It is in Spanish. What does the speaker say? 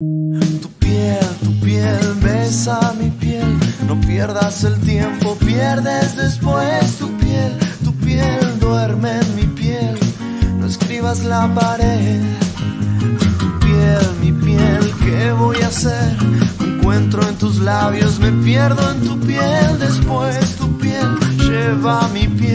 Tu piel, tu piel, besa mi piel. No pierdas el tiempo, pierdes después tu piel. Tu piel duerme en mi piel. No escribas la pared. Tu piel, mi piel, ¿qué voy a hacer? Me encuentro en tus labios, me pierdo en tu piel. Después tu piel lleva mi piel.